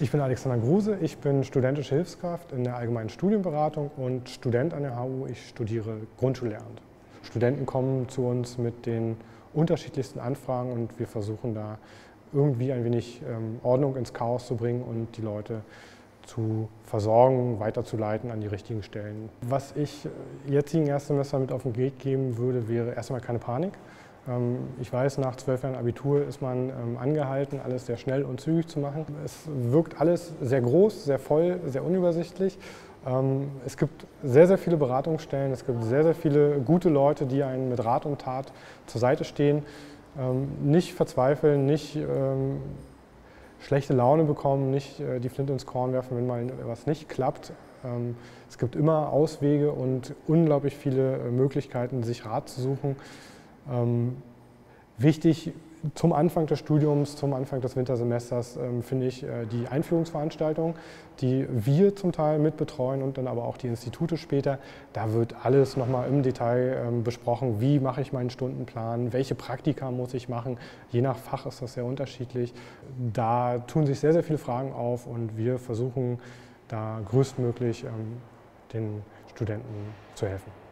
Ich bin Alexander Gruse, ich bin studentische Hilfskraft in der allgemeinen Studienberatung und Student an der HU. Ich studiere Grundschullehramt. Studenten kommen zu uns mit den unterschiedlichsten Anfragen und wir versuchen da irgendwie ein wenig ähm, Ordnung ins Chaos zu bringen und die Leute zu versorgen, weiterzuleiten an die richtigen Stellen. Was ich jetzigen Erstsemester mit auf den Weg geben würde, wäre erstmal keine Panik. Ähm, ich weiß, nach zwölf Jahren Abitur ist man ähm, angehalten, alles sehr schnell und zügig zu machen. Es wirkt alles sehr groß, sehr voll, sehr unübersichtlich. Ähm, es gibt sehr, sehr viele Beratungsstellen, es gibt sehr, sehr viele gute Leute, die einen mit Rat und Tat zur Seite stehen. Nicht verzweifeln, nicht schlechte Laune bekommen, nicht äh, die Flinte ins Korn werfen, wenn mal was nicht klappt. Es gibt immer Auswege und unglaublich viele äh, Möglichkeiten, sich Rat zu suchen. Ähm, wichtig zum Anfang des Studiums, zum Anfang des Wintersemesters ähm, finde ich äh, die Einführungsveranstaltung, die wir zum Teil mitbetreuen und dann aber auch die Institute später. Da wird alles nochmal im Detail ähm, besprochen, wie mache ich meinen Stundenplan, welche Praktika muss ich machen. Je nach Fach ist das sehr unterschiedlich. Da tun sich sehr, sehr viele Fragen auf und wir versuchen da größtmöglich den Studenten zu helfen.